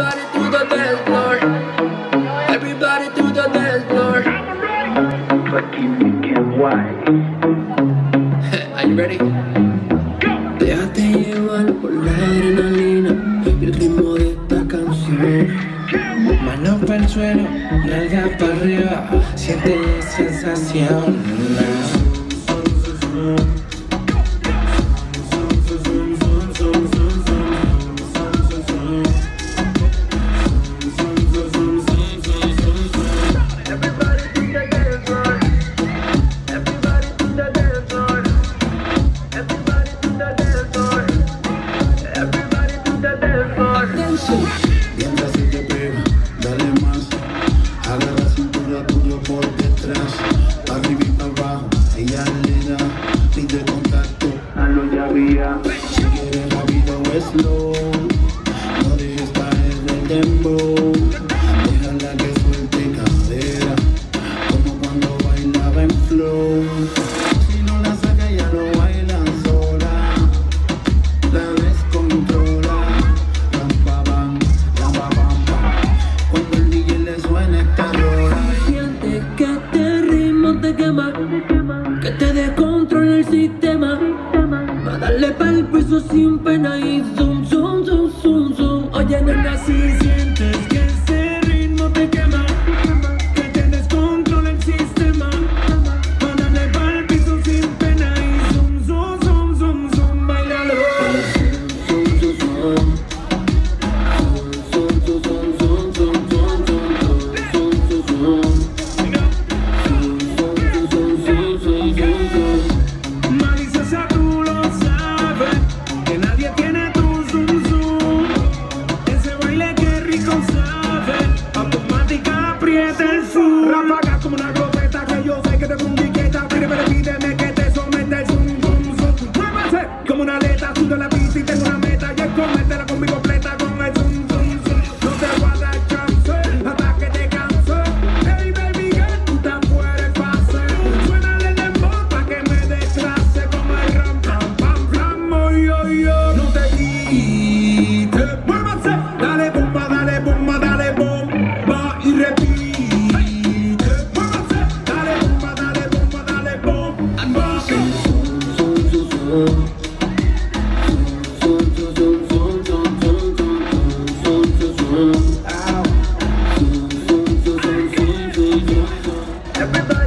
Everybody to the dance floor. Everybody to the dance floor. Are you ready? Déjate llevar por la adrenalina y el ritmo de esta canción. Manos para el suelo, nalgas para arriba, siente la sensación. O slow. No dejes caer del dembow. Déjala que suelte cadera. Como cuando bailaba en flow. Si no la saca, ya lo bailan sola la descontrola. Ram, pa, pam, ram, pa, pam, pam. Cuando el DJ le suena esta rola. Siente que este ritmo te quema, que te descontrola el sistema. Va a darle pa'l piso sin pena y zoom, desde el sur. Ráfaga como una gota Everybody!